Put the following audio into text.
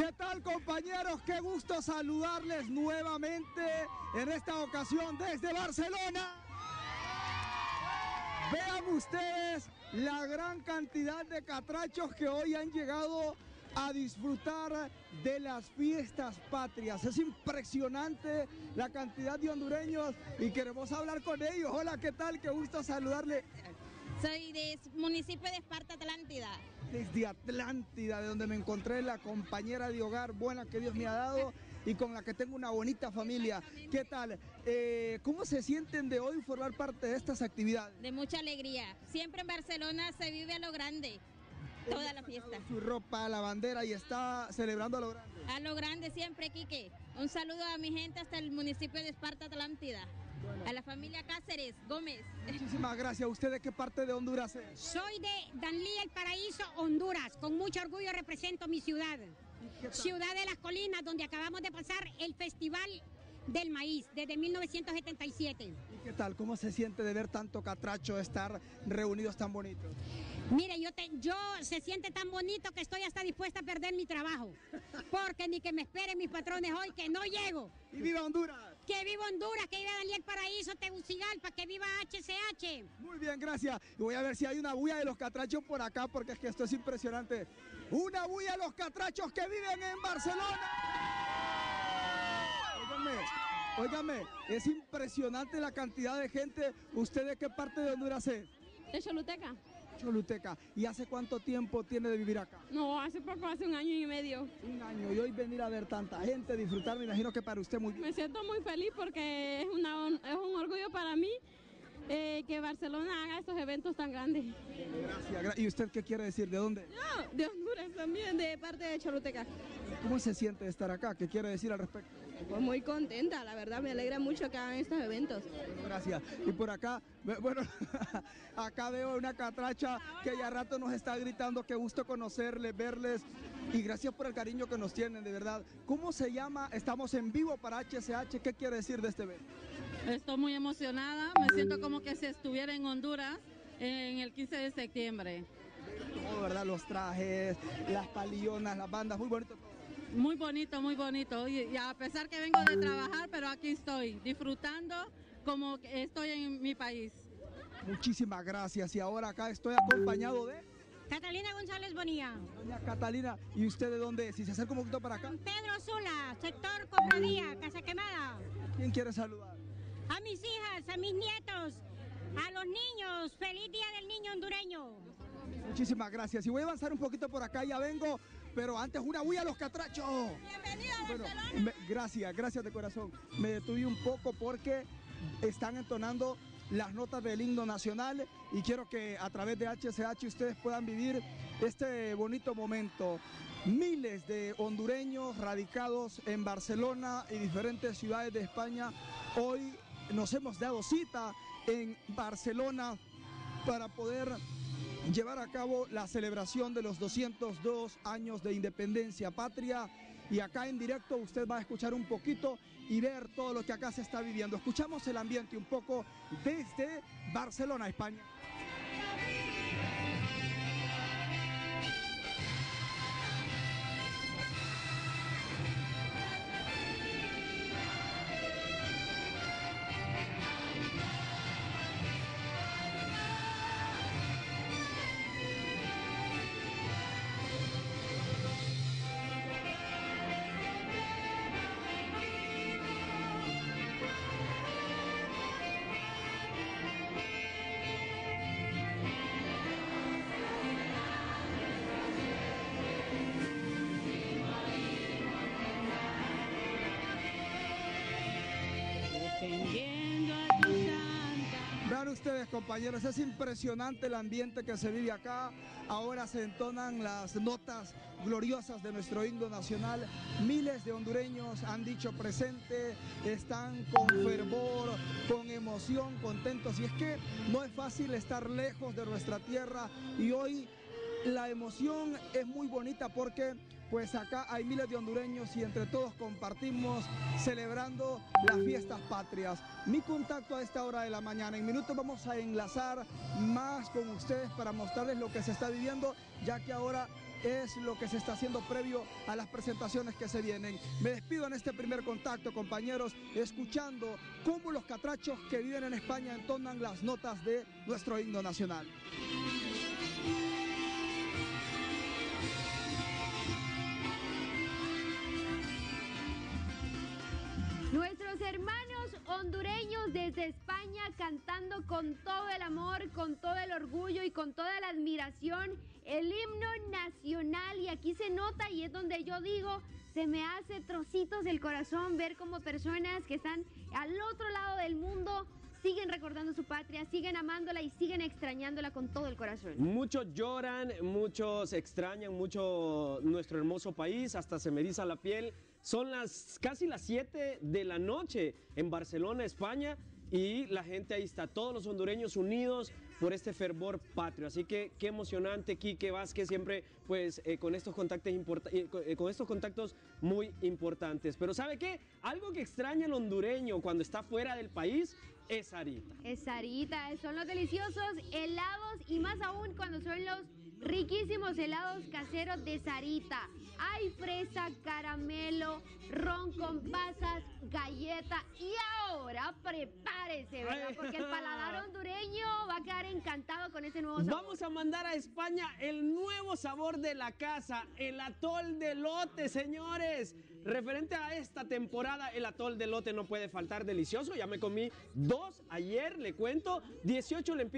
¿Qué tal compañeros? Qué gusto saludarles nuevamente en esta ocasión desde Barcelona. Vean ustedes la gran cantidad de catrachos que hoy han llegado a disfrutar de las fiestas patrias. Es impresionante la cantidad de hondureños y queremos hablar con ellos. Hola, ¿qué tal? Qué gusto saludarle. Soy del municipio de Esparta, Atlántida. Desde Atlántida, de donde me encontré la compañera de hogar buena que Dios me ha dado y con la que tengo una bonita familia. ¿Qué tal? Eh, ¿Cómo se sienten de hoy formar parte de estas actividades? De mucha alegría. Siempre en Barcelona se vive a lo grande. Toda la fiesta. Su ropa, la bandera y está celebrando a lo grande. A lo grande siempre, Quique. Un saludo a mi gente hasta el municipio de Esparta, Atlántida. A la familia Cáceres, Gómez. Muchísimas gracias. ¿Usted de qué parte de Honduras es? Soy de Danlí, El Paraíso, Honduras. Con mucho orgullo represento mi ciudad. Ciudad de las Colinas, donde acabamos de pasar el Festival del Maíz desde 1977. ¿Y qué tal? ¿Cómo se siente de ver tanto catracho, estar reunidos tan bonitos? Mire, yo, te, yo se siente tan bonito que estoy hasta dispuesta a perder mi trabajo. Porque ni que me esperen mis patrones hoy, que no llego. ¡Y viva Honduras! Que viva Honduras, que viva Daniel Paraíso, Tegucigalpa, que viva HCH. Muy bien, gracias. Y voy a ver si hay una bulla de los catrachos por acá, porque es que esto es impresionante. Una bulla de los catrachos que viven en Barcelona. Óigame, óigame, es impresionante la cantidad de gente. ¿Usted de qué parte de Honduras es? De Choluteca. Choluteca. ¿Y hace cuánto tiempo tiene de vivir acá? No, hace poco, hace un año y medio. Un año. Y hoy venir a ver tanta gente, disfrutar, me imagino que para usted muy bien. Me siento muy feliz porque es, una, es un orgullo para mí eh, que Barcelona haga estos eventos tan grandes. Gracias. ¿Y usted qué quiere decir? ¿De dónde? No, de Honduras también, de parte de Choluteca. ¿Cómo se siente estar acá? ¿Qué quiere decir al respecto? Pues muy contenta, la verdad me alegra mucho que hagan estos eventos. Gracias. Y por acá, bueno, acá veo una catracha que ya rato nos está gritando, qué gusto conocerles, verles y gracias por el cariño que nos tienen, de verdad. ¿Cómo se llama? Estamos en vivo para HSH, ¿qué quiere decir de este evento? Estoy muy emocionada, me siento como que si estuviera en Honduras en el 15 de septiembre. Todo, ¿verdad? Los trajes, las palillonas, las bandas, muy bonito todo. Muy bonito, muy bonito. Y, a pesar que vengo de trabajar, pero aquí estoy disfrutando como estoy en mi país. Muchísimas gracias. Y ahora acá estoy acompañado de... Catalina González Bonilla. Doña Catalina, ¿y usted de dónde es? Si se acerca un poquito para acá. Pedro Zula, sector Cofradía, Casa Quemada. ¿Quién quiere saludar? A mis hijas, a mis nietos, a los niños. Feliz Día del Niño Hondureño. Muchísimas gracias. Y voy a avanzar un poquito por acá, ya vengo pero antes una bulla a los catrachos. Bienvenido a Barcelona. gracias, gracias de corazón. Me detuve un poco porque están entonando las notas del himno nacional y quiero que a través de HSH ustedes puedan vivir este bonito momento. Miles de hondureños radicados en Barcelona y diferentes ciudades de España hoy nos hemos dado cita en Barcelona para poder llevar a cabo la celebración de los 202 años de independencia patria. Y acá en directo usted va a escuchar un poquito y ver todo lo que acá se está viviendo. Escuchamos el ambiente un poco desde Barcelona, España. Ustedes compañeros, es impresionante el ambiente que se vive acá. Ahora se entonan las notas gloriosas de nuestro himno nacional. Miles de hondureños han dicho presente, están con fervor, con emoción, contentos. Y es que no es fácil estar lejos de nuestra tierra y hoy la emoción es muy bonita porque pues acá hay miles de hondureños y entre todos compartimos celebrando las fiestas patrias. Mi contacto a esta hora de la mañana. En minutos vamos a enlazar más con ustedes para mostrarles lo que se está viviendo, ya que ahora es lo que se está haciendo previo a las presentaciones que se vienen. Me despido en este primer contacto, compañeros, escuchando cómo los catrachos que viven en España entonan las notas de nuestro himno nacional. Hondureños desde España cantando con todo el amor, con todo el orgullo y con toda la admiración el himno nacional y aquí se nota y es donde yo digo, se me hace trocitos del corazón ver como personas que están al otro lado del mundo siguen recordando su patria, siguen amándola y siguen extrañándola con todo el corazón. Muchos lloran, muchos extrañan mucho nuestro hermoso país, hasta se me eriza la piel. Son las casi las 7 de la noche en Barcelona, España, y la gente ahí está, todos los hondureños unidos por este fervor patrio. Así que qué emocionante, Quique Vázquez, siempre pues eh, con, estos contactos eh, eh, con estos contactos muy importantes. Pero ¿sabe qué? Algo que extraña el hondureño cuando está fuera del país es Sarita. Es Sarita, son los deliciosos helados y más aún cuando son los riquísimos helados caseros de Sarita. Hay fresa, caramelo, ron con pasas, galleta y ahora prepárese, ¿verdad? Porque el paladar hondureño va a quedar encantado con ese nuevo sabor. Vamos a mandar a España el nuevo sabor de la casa, el atol de lote, señores. Referente a esta temporada, el atol de lote no puede faltar delicioso. Ya me comí dos ayer, le cuento, 18 lempiras.